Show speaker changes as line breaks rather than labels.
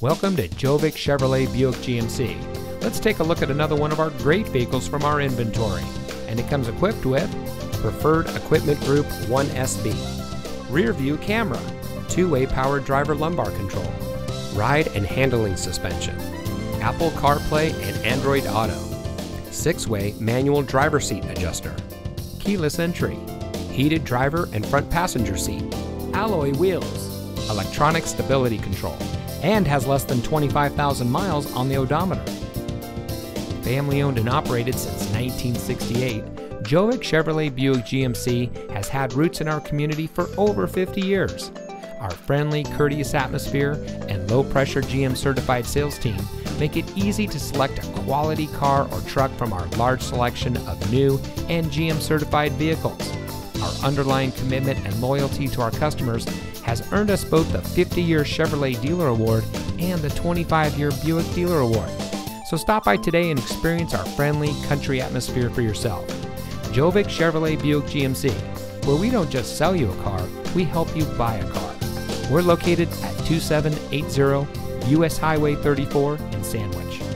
Welcome to Gjovik Chevrolet Buick GMC. Let's take a look at another one of our great vehicles from our inventory. And it comes equipped with Preferred Equipment Group 1SB, Rear View Camera, Two-Way Power Driver Lumbar Control, Ride and Handling Suspension, Apple CarPlay and Android Auto, Six-Way Manual Driver Seat Adjuster, Keyless Entry, Heated Driver and Front Passenger Seat, Alloy Wheels, Electronic Stability Control, and has less than 25,000 miles on the odometer. Family owned and operated since 1968, Gjovik Chevrolet Buick GMC has had roots in our community for over 50 years. Our friendly, courteous atmosphere and low pressure GM certified sales team make it easy to select a quality car or truck from our large selection of new and GM certified vehicles. Our underlying commitment and loyalty to our customers has earned us both the 50 year Chevrolet Dealer Award and the 25 year Buick Dealer Award. So stop by today and experience our friendly country atmosphere for yourself. Gjovik Chevrolet Buick GMC, where we don't just sell you a car, we help you buy a car. We're located at 2780 US Highway 34 in Sandwich.